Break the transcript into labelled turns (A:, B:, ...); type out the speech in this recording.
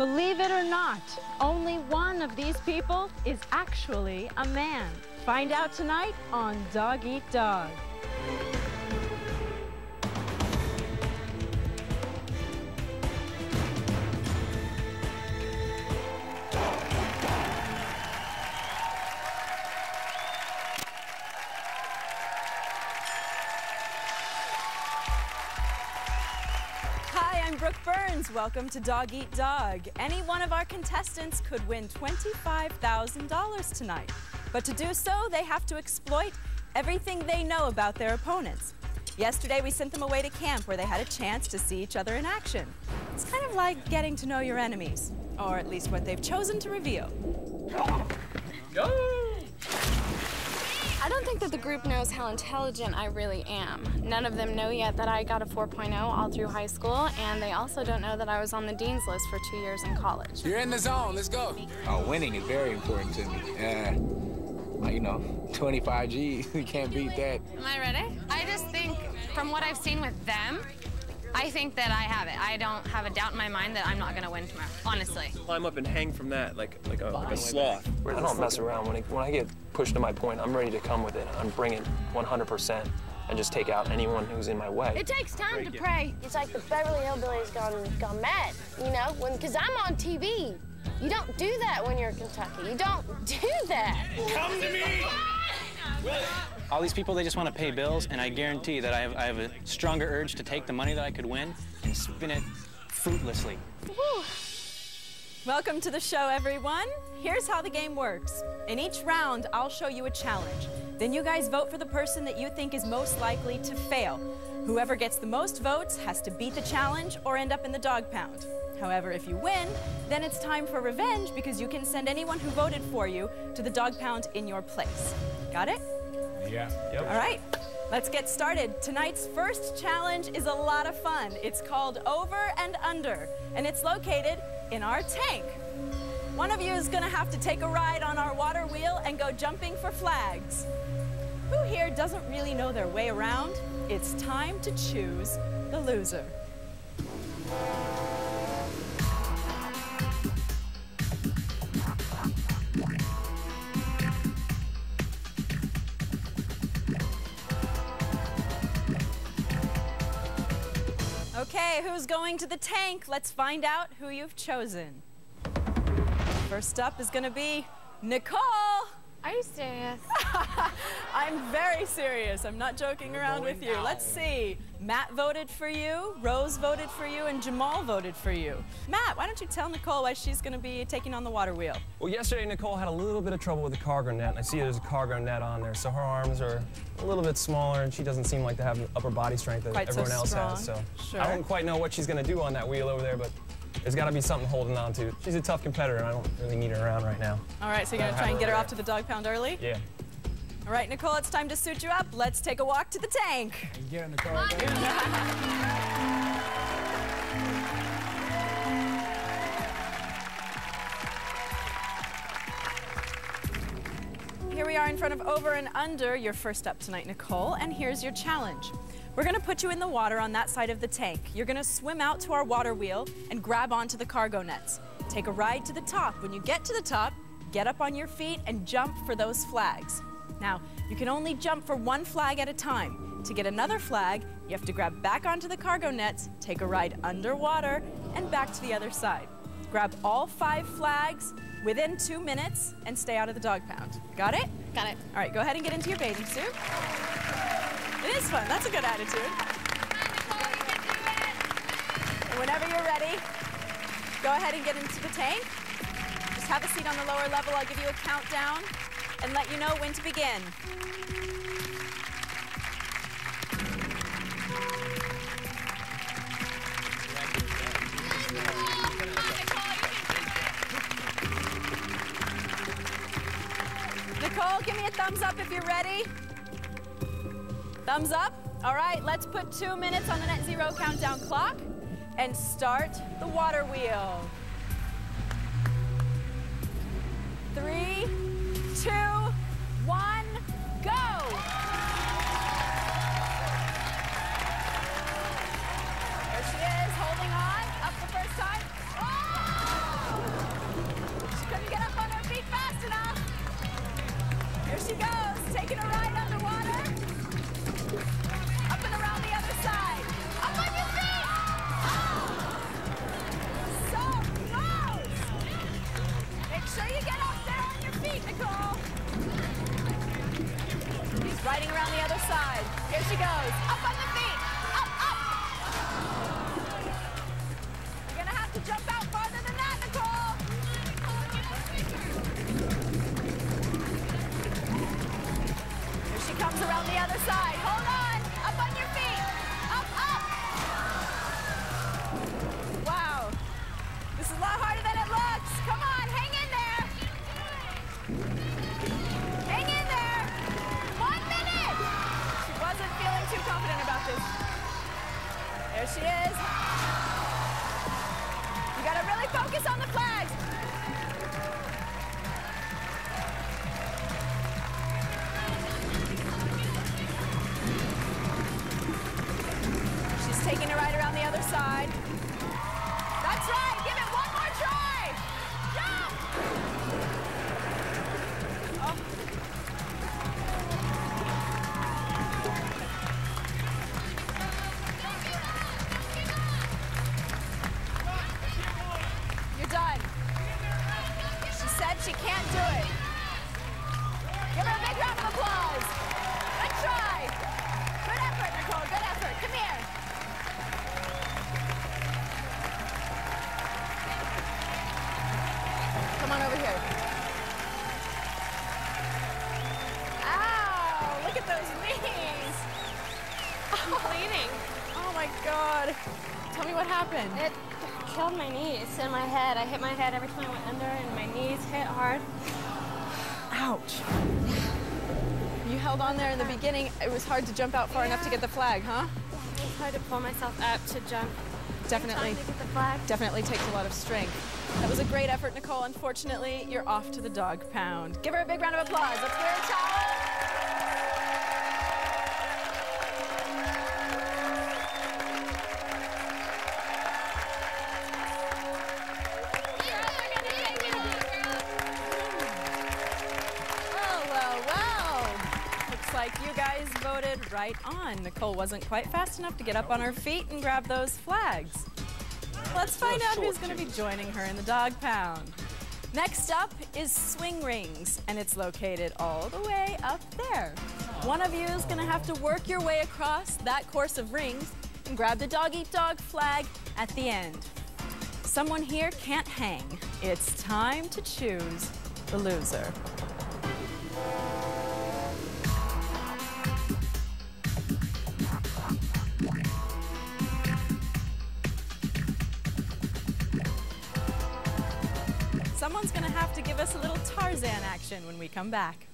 A: Believe it or not, only one of these people is actually a man. Find out tonight on Dog Eat Dog.
B: Welcome to Dog Eat Dog. Any one of our contestants could win $25,000 tonight. But to do so, they have to exploit everything they know about their opponents. Yesterday, we sent them away to camp where they had a chance to see each other in action. It's kind of like getting to know your enemies, or at least what they've chosen to reveal.
C: I don't think that the group knows how intelligent I really am. None of them know yet that I got a 4.0 all through high school, and they also don't know that I was on the dean's list for two years in college.
D: You're in the zone. Let's go. Oh, winning is very important to me. Uh, well, you know, 25 G, you can't beat that.
C: Am I ready? I just think, from what I've seen with them, I think that I have it. I don't have a doubt in my mind that I'm not going to win tomorrow, honestly.
E: Climb up and hang from that like like a, like a sloth.
F: I don't mess around. When, it, when I get pushed to my point, I'm ready to come with it. I'm bringing 100% and just take out anyone who's in my way.
C: It takes time to pray.
G: It's like the Beverly Hillbillies gone gone mad, you know? When because I'm on TV. You don't do that when you're in Kentucky. You don't do that.
E: Come to me!
H: All these people, they just want to pay bills, and I guarantee that I have, I have a stronger urge to take the money that I could win and spin it fruitlessly. Woo.
B: Welcome to the show, everyone. Here's how the game works. In each round, I'll show you a challenge. Then you guys vote for the person that you think is most likely to fail. Whoever gets the most votes has to beat the challenge or end up in the dog pound. However, if you win, then it's time for revenge because you can send anyone who voted for you to the dog pound in your place. Got it?
D: Yeah.
B: All right, let's get started. Tonight's first challenge is a lot of fun. It's called Over and Under, and it's located in our tank. One of you is gonna have to take a ride on our water wheel and go jumping for flags. Who here doesn't really know their way around? It's time to choose the loser. Okay, who's going to the tank? Let's find out who you've chosen. First up is gonna be Nicole.
C: Are you serious?
B: I'm very serious. I'm not joking around with you. Let's see. Matt voted for you, Rose voted for you, and Jamal voted for you. Matt, why don't you tell Nicole why she's going to be taking on the water wheel?
F: Well, yesterday Nicole had a little bit of trouble with the cargo net, and I see there's a cargo net on there, so her arms are a little bit smaller, and she doesn't seem like to have the upper body strength that
B: Quite so
F: everyone else has. So
B: Sure.
F: I don't quite know what she's going to do on that wheel over there, but there's got to be something holding on to. She's a tough competitor, and I don't really need her around right now.
B: All right, so you're going to try
F: have
B: and get her
F: her
B: off to the dog pound early?
F: Yeah.
B: All right, Nicole, it's time to suit you up. Let's take a walk to the tank.
D: Get in the car.
B: Here we are in front of Over and Under. You're first up tonight, Nicole, and here's your challenge. We're gonna put you in the water on that side of the tank. You're gonna swim out to our water wheel and grab onto the cargo nets. Take a ride to the top. When you get to the top, get up on your feet and jump for those flags. Now, you can only jump for one flag at a time. To get another flag, you have to grab back onto the cargo nets, take a ride underwater, and back to the other side. Grab all five flags within two minutes and stay out of the dog pound. Got it?
C: Got it.
B: All right, go ahead and get into your bathing suit. It is fun. That's a good attitude. And whenever you're ready, go ahead and get into the tank. Just have a seat on the lower level. I'll give you a countdown and let you know when to begin. Nicole, give me a thumbs up if you're ready. Thumbs up. All right, let's put two minutes on the net zero countdown clock and start the water wheel. He's riding around the other side. Here she goes. Up on the feet. Up, up. You're going to have to jump out farther than that, Nicole. Here she comes around the other side.
C: Bleeding.
B: Oh my God. Tell me what happened.
C: It killed my knees and my head. I hit my head every time I went under, and my knees hit hard.
B: Ouch. You held on there in the beginning. It was hard to jump out far enough to get the flag, huh?
C: I tried to pull myself up to jump.
B: Definitely.
C: Trying to get the flag.
B: Definitely takes a lot of strength. That was a great effort, Nicole. Unfortunately, you're off to the dog pound. Give her a big round of applause. Let's wear a towel. Right on. Nicole wasn't quite fast enough to get up on her feet and grab those flags. Let's find out who's going to be joining her in the dog pound. Next up is swing rings, and it's located all the way up there. One of you is going to have to work your way across that course of rings and grab the dog eat dog flag at the end. Someone here can't hang. It's time to choose the loser. Someone's going to have to give us a little Tarzan action when we come back.